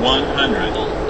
100,